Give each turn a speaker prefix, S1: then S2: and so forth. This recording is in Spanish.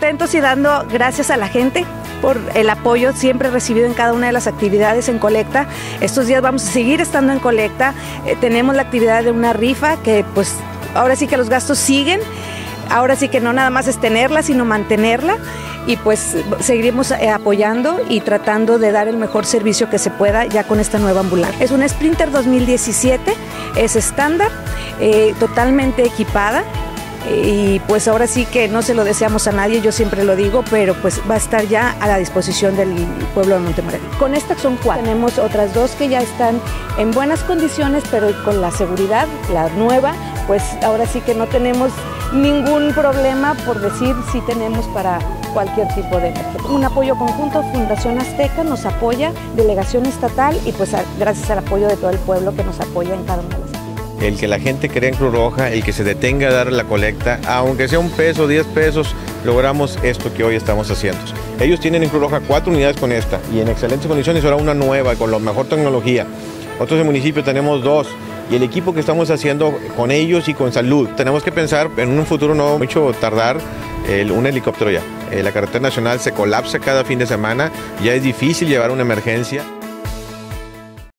S1: contentos y dando gracias a la gente por el apoyo siempre recibido en cada una de las actividades en colecta. Estos días vamos a seguir estando en colecta. Eh, tenemos la actividad de una rifa que pues ahora sí que los gastos siguen. Ahora sí que no nada más es tenerla, sino mantenerla y pues seguiremos eh, apoyando y tratando de dar el mejor servicio que se pueda ya con esta nueva ambulancia. Es una Sprinter 2017, es estándar, eh, totalmente equipada, y pues ahora sí que no se lo deseamos a nadie, yo siempre lo digo, pero pues va a estar ya a la disposición del pueblo de Montemorelos. Con esta son cuatro. Tenemos otras dos que ya están en buenas condiciones, pero con la seguridad, la nueva, pues ahora sí que no tenemos ningún problema por decir si tenemos para cualquier tipo de Un apoyo conjunto, Fundación Azteca nos apoya, delegación estatal y pues gracias al apoyo de todo el pueblo que nos apoya en cada una de
S2: el que la gente crea en Cruz Roja, el que se detenga a dar la colecta, aunque sea un peso, 10 pesos, logramos esto que hoy estamos haciendo. Ellos tienen en Cruz Roja cuatro unidades con esta y en excelentes condiciones, ahora una nueva con la mejor tecnología. Otros municipios tenemos dos y el equipo que estamos haciendo con ellos y con salud. Tenemos que pensar en un futuro no mucho tardar un helicóptero ya. Eh, la carretera nacional se colapsa cada fin de semana, ya es difícil llevar una emergencia.